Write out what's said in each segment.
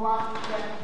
Hey!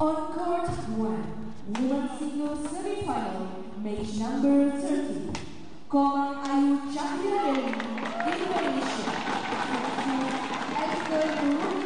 On court one, women's singles semifinal, match number 30. Koman Ayu Chakirareni, Indonesia. Esther